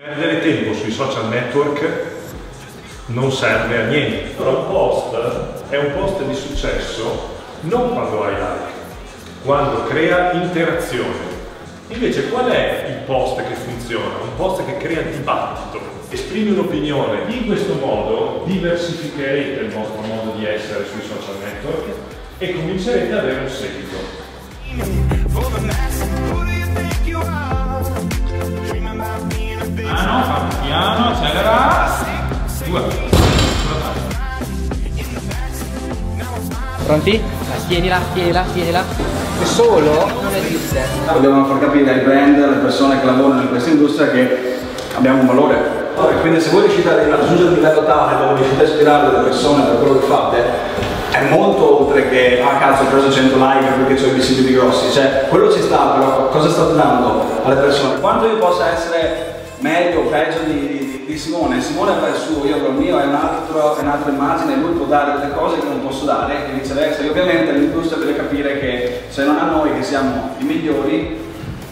Perdere tempo sui social network non serve a niente. Però un post è un post di successo non quando hai like, quando crea interazione. Invece qual è il post che funziona? Un post che crea dibattito, esprime un'opinione. In questo modo diversificherete il vostro modo di essere sui social network e comincerete ad avere un seguito. Piano, accelera. Due. Pronti? Tienila, tienila, tienila. Solo non esiste. Dobbiamo far capire ai brand, alle persone che lavorano in questa industria che abbiamo un valore. Quindi se voi riuscite a raggiungere un livello tale dove riuscite a ispirare le persone per quello che fate, è molto oltre che, ah cazzo ho preso 100 like perché ho i vestiti grossi, cioè quello ci sta, però cosa state dando alle persone? Quanto io possa essere meglio o peggio di, di, di, Simone, Simone avrà il suo, io avrò il mio, è, un altro, è un'altra immagine, lui può dare delle cose che non posso dare e viceversa, e ovviamente l'industria deve capire che se non ha noi che siamo i migliori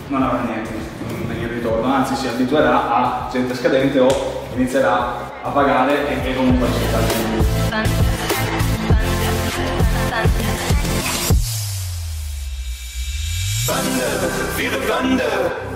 non avrà niente in ritorno, anzi si abituerà a gente scadente o inizierà a pagare e, e comunque accettare. Thunder, feel the thunder,